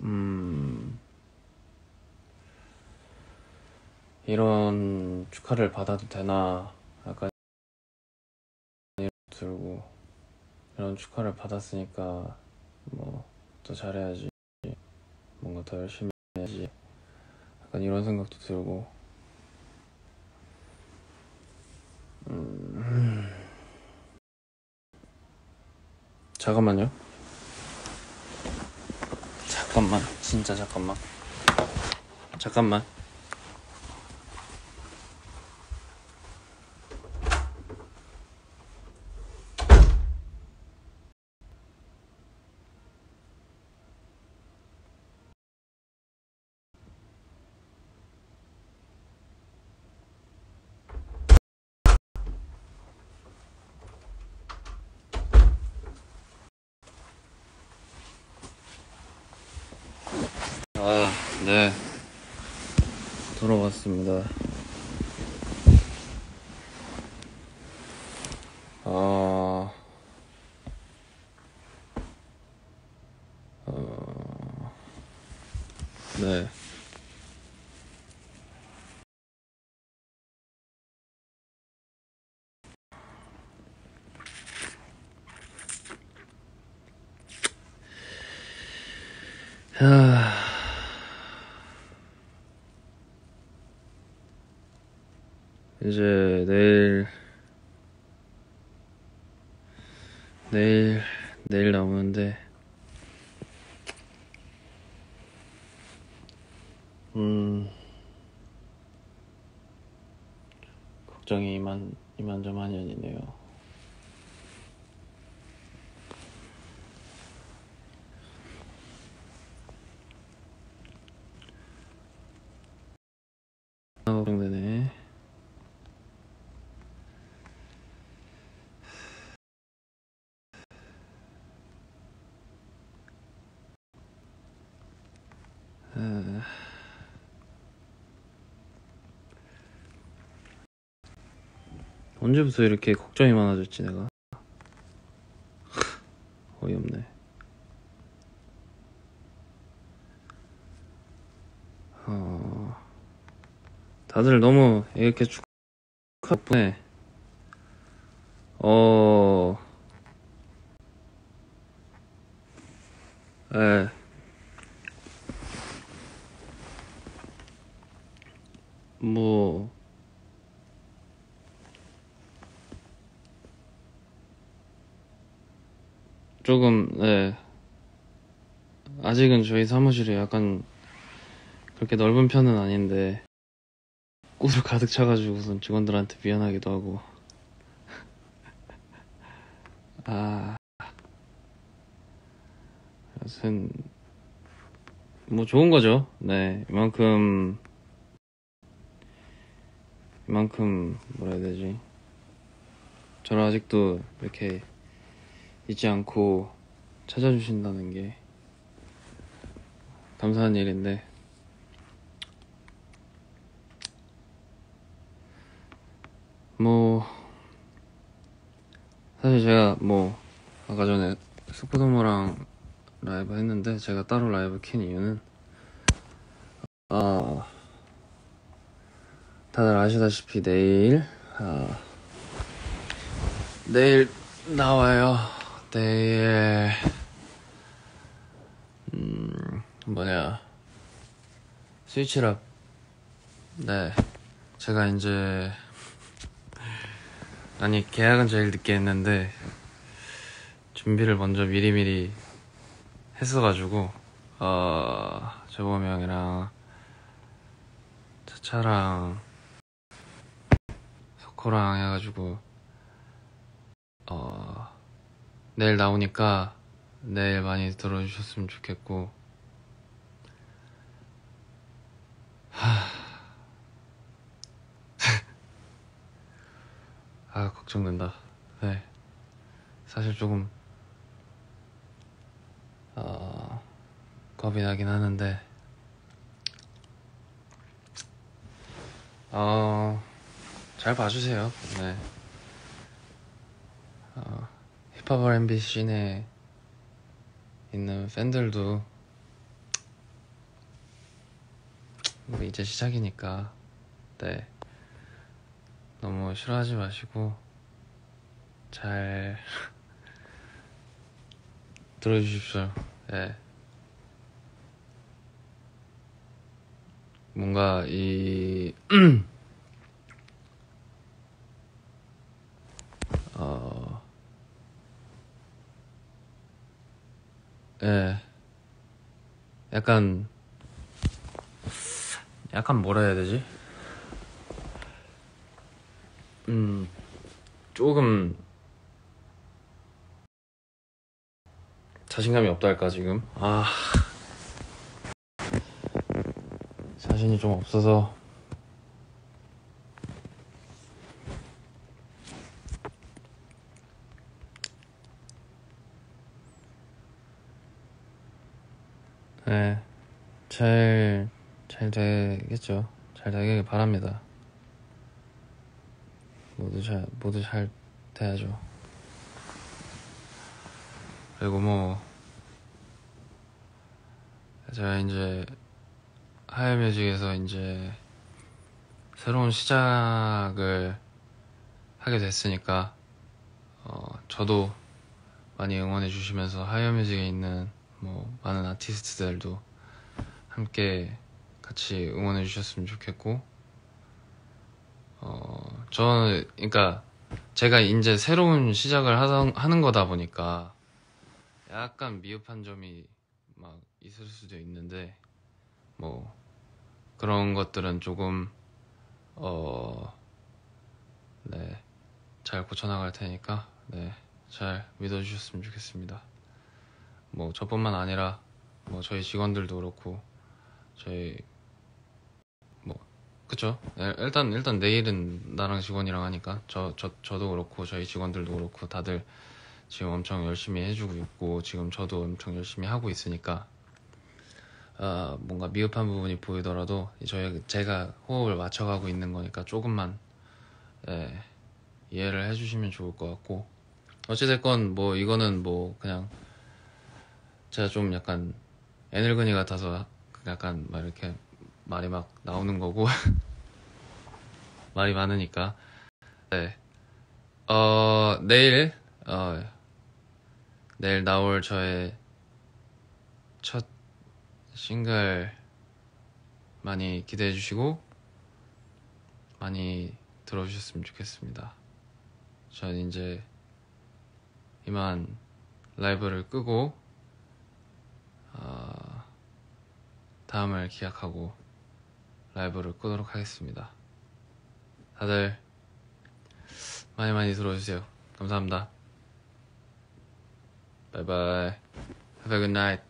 음, 이런 축하를 받아도 되나? 약간 들고 이런 축하를 받았으니까 뭐 더 잘해야지 뭔가 더 열심히 해야지 약간 이런 생각도 들고. 음, 잠깐만요 잠깐만. 진짜 잠깐만. 잠깐만 아, 네. 돌아왔습니다. 아, 어, 네. 하... 이제 내일 내일 내일 나오는데 음 걱정이 이만 이만저만이 아니네요. 아, 걱정되네. 아, 언제부터 이렇게 걱정이 많아졌지 내가 어이없네 어, 다들 너무 이렇게 축하 덕분에 어, 예. 뭐 조금 네. 아직은 저희 사무실이 약간 그렇게 넓은 편은 아닌데 꽃을 가득 차가지고선 직원들한테 미안하기도 하고. 아. 여튼 뭐 좋은 거죠. 네. 이만큼 이만큼 뭐라 해야 되지? 저를 아직도 이렇게 잊지 않고 찾아주신다는 게 감사한 일인데. 뭐 사실 제가 뭐 아까 전에 스포도모랑 라이브 했는데 제가 따로 라이브 킨 이유는 아 다들 아시다시피 내일 아 내일 나와요 내일 음 뭐냐. 스위치랍. 네. 제가 이제 아니 계약은 제일 늦게 했는데 준비를 먼저 미리미리 했어가지고 어 재범이 형이랑 차차랑 석호랑 해가지고 어 내일 나오니까 내일 많이 들어주셨으면 좋겠고. 아 걱정된다. 네. 사실 조금 어 겁이 나긴 하는데. 어 잘 봐주세요. 네. 어, 힙합 R&B 씬에 있는 팬들도 뭐 이제 시작이니까 네 너무 싫어하지 마시고 잘 들어주십시오. 네. 뭔가 이 예, 약간 약간 뭐라 해야 되지? 음, 조금 자신감이 없다 할까 지금? 아, 자신이 좀 없어서 네, 잘, 잘 되겠죠. 잘 되길 바랍니다. 모두 잘, 모두 잘 돼야죠. 그리고 뭐, 제가 이제 하이뮤직에서 이제 새로운 시작을 하게 됐으니까, 어, 저도 많이 응원해 주시면서 하이뮤직에 있는 뭐 많은 아티스트들도 함께 같이 응원해 주셨으면 좋겠고 어 저는 그러니까 제가 이제 새로운 시작을 하다, 하는 거다 보니까 약간 미흡한 점이 막 있을 수도 있는데 뭐 그런 것들은 조금 어네잘 고쳐나갈 테니까 네잘 믿어주셨으면 좋겠습니다. 뭐 저뿐만 아니라 뭐 저희 직원들도 그렇고 저희 뭐 그쵸? 일- 일단 일단 내일은 나랑 직원이랑 하니까 저 저 저도 그렇고 저희 직원들도 그렇고 다들 지금 엄청 열심히 해주고 있고 지금 저도 엄청 열심히 하고 있으니까 아 뭔가 미흡한 부분이 보이더라도 저희 제가 호흡을 맞춰가고 있는 거니까 조금만 예, 이해를 해주시면 좋을 것 같고 어찌됐건 뭐 이거는 뭐 그냥 제가 좀 약간 애늙은이 같아서 약간 막 이렇게 말이 막 나오는 거고 말이 많으니까 네. 어 내일 어 내일 나올 저의 첫 싱글 많이 기대해 주시고 많이 들어주셨으면 좋겠습니다. 저는 이제 이만 라이브를 끄고 어, 다음을 기약하고 라이브를 끄도록 하겠습니다. 다들 많이 많이 들어주세요. 감사합니다. 바이바이. Have a good night.